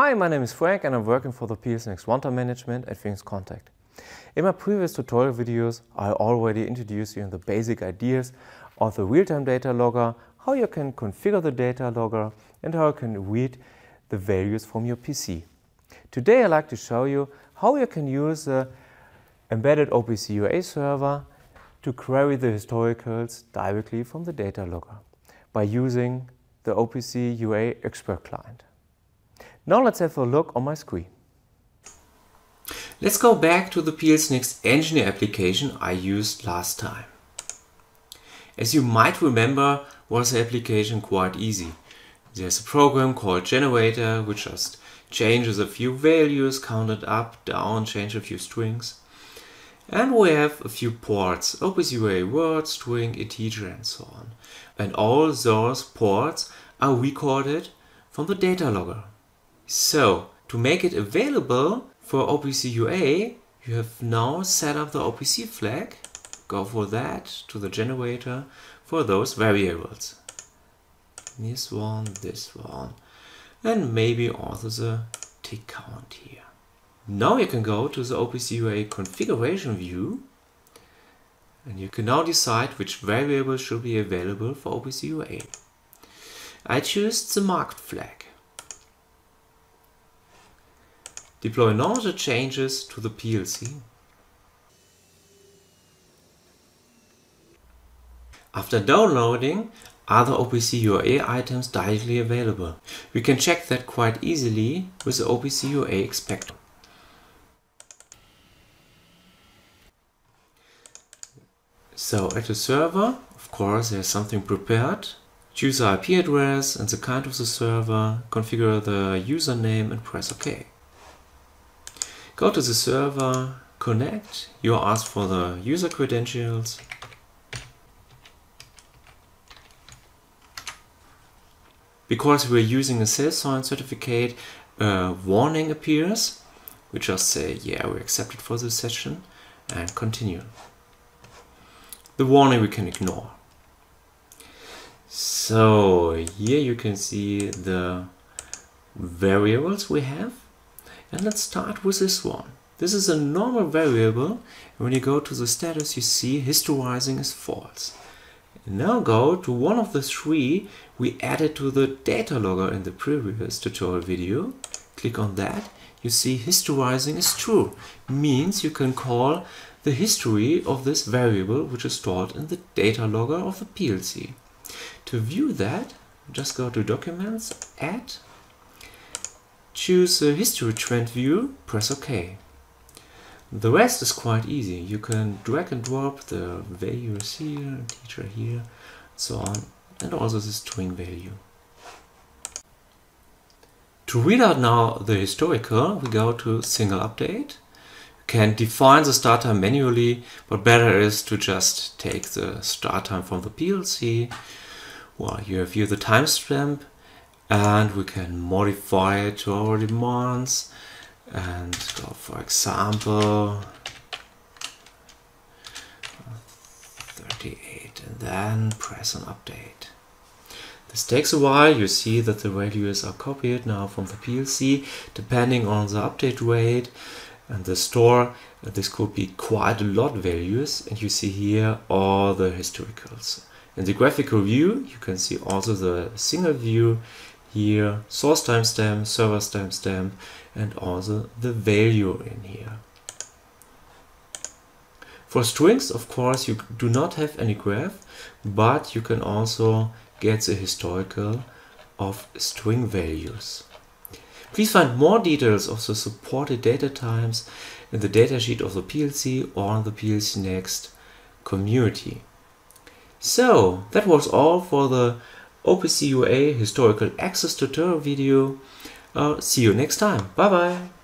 Hi, my name is Frank and I'm working for the Next Runtime Management at Phoenix Contact. In my previous tutorial videos, I already introduced you in the basic ideas of the real-time data logger, how you can configure the data logger and how you can read the values from your PC. Today I'd like to show you how you can use the embedded OPC UA server to query the historicals directly from the data logger by using the OPC UaExpert client. Now let's have a look on my screen. Let's go back to the PLCnext Engineer application I used last time. As you might remember, was the application quite easy. There's a program called Generator which just changes a few values, counted up, down, change a few strings. And we have a few ports, OPCUA word, string, integer and so on. And all those ports are recorded from the data logger. So, to make it available for OPC UA, you have now set up the OPC flag. Go for that to the generator for those variables. This one, this one, and maybe also the tick count here. Now you can go to the OPC UA configuration view and you can now decide which variable should be available for OPC UA. I choose the marked flag. Deploy now the changes to the PLC. After downloading, other OPC UA items directly available. We can check that quite easily with the OPC UA inspector. So at the server, of course, there's something prepared. Choose the IP address and the kind of the server, configure the username and press OK. Go to the server, connect, you are asked for the user credentials. Because we're using a self-signed certificate, a warning appears. We just say, yeah, we accepted for this session and continue. The warning we can ignore. So here you can see the variables we have. And let's start with this one. This is a normal variable. When you go to the status, you see historizing is false. Now go to one of the three we added to the data logger in the previous tutorial video. Click on that. You see historizing is true. Means you can call the history of this variable which is stored in the data logger of the PLC. To view that, just go to Documents, Add, choose the History Trend View, press OK. The rest is quite easy. You can drag and drop the values here, teacher here, so on, and also the string value. To read out now the historical, we go to Single Update. You can define the start time manually, but better is to just take the start time from the PLC. Well, you have here the timestamp, and we can modify it to our demands. And go for example 38 and then press on update. This takes a while, you see that the values are copied now from the PLC depending on the update rate. And the store uh, this could be quite a lot values. And you see here all the historicals. In the graphical view you can see also the single view here source timestamp, server timestamp and also the value in here. For strings, of course, you do not have any graph, but you can also get the historical of string values. Please find more details of the supported data types in the datasheet of the PLC or on the PLCnext community. So, that was all for the OPC UA historical access tutorial video. Uh, see you next time. Bye bye.